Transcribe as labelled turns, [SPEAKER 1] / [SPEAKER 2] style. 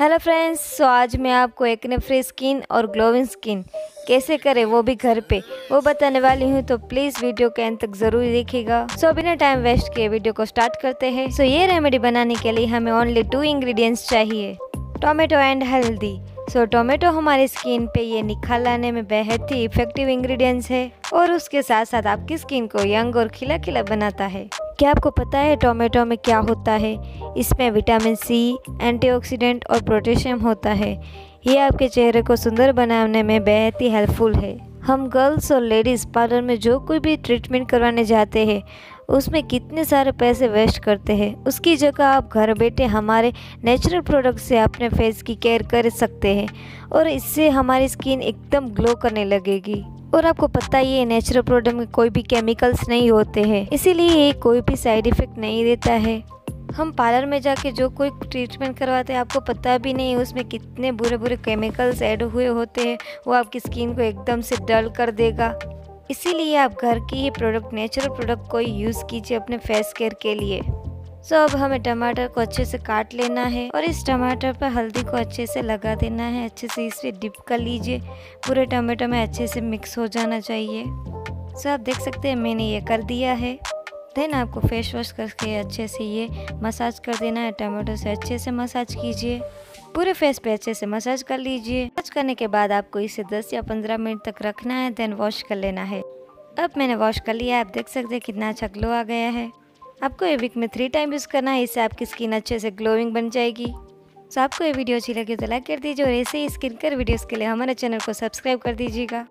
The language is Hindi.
[SPEAKER 1] हेलो फ्रेंड्स सो आज मैं आपको एक ने फ्री स्किन और ग्लोविंग स्किन कैसे करें वो भी घर पे, वो बताने वाली हूँ तो प्लीज़ वीडियो के अंत तक ज़रूर देखिएगा। सो बिना टाइम वेस्ट किए वीडियो को स्टार्ट करते हैं। सो ये रेमेडी बनाने के लिए हमें ओनली टू इंग्रेडिएंट्स चाहिए टोमेटो एंड हल्दी। सो टोमेटो हमारी स्किन पे ये निखार लाने में बेहद ही इफ़ेक्टिव इंग्रेडिएंट्स है, और उसके साथ साथ आपकी स्किन को यंग और खिला खिला बनाता है। क्या आपको पता है टोमेटो में क्या होता है? इसमें विटामिन सी, एंटीऑक्सीडेंट और पोटेशियम होता है। ये आपके चेहरे को सुंदर बनाने में बेहद ही हेल्पफुल है। हम गर्ल्स और लेडीज़ पार्लर में जो कोई भी ट्रीटमेंट करवाने जाते हैं, उसमें कितने सारे पैसे वेस्ट करते हैं। उसकी जगह आप घर बैठे हमारे नेचुरल प्रोडक्ट से अपने फेस की केयर कर सकते हैं और इससे हमारी स्किन एकदम ग्लो करने लगेगी। और आपको पता ही है नेचुरल प्रोडक्ट में कोई भी केमिकल्स नहीं होते हैं। इसीलिए ये कोई भी साइड इफ़ेक्ट नहीं देता है। हम पार्लर में जाके जो कोई ट्रीटमेंट करवाते हैं, आपको पता भी नहीं है उसमें कितने बुरे बुरे केमिकल्स ऐड हुए होते हैं। वो आपकी स्किन को एकदम से डल कर देगा। इसीलिए आप घर की ही प्रोडक्ट नेचुरल प्रोडक्ट को यूज़ कीजिए अपने फेस केयर के लिए। सो अब हमें टमाटर को अच्छे से काट लेना है और इस टमाटर पर हल्दी को अच्छे से लगा देना है। अच्छे से इसे डिप कर लीजिए। पूरे टमाटो में अच्छे से मिक्स हो जाना चाहिए। सो आप देख सकते हैं, मैंने ये कर दिया है। देन आपको फेस वॉश करके अच्छे से ये मसाज कर देना है। टमाटो से अच्छे से मसाज कीजिए। पूरे फेस पे अच्छे से मसाज कर लीजिए। मसाज करने के बाद आपको इसे 10 या 15 मिनट तक रखना है, देन वॉश कर लेना है। अब मैंने वॉश कर लिया आप देख सकते हैं कितना अच्छा ग्लो आ गया है। आपको ये वीक में थ्री टाइम यूज़ करना है, इससे आपकी स्किन अच्छे से ग्लोइंग बन जाएगी। तो आपको ये वीडियो अच्छी लगे तो लाइक कर दीजिए और ऐसे ही स्किन कर वीडियोज़ के लिए हमारे चैनल को सब्सक्राइब कर दीजिएगा।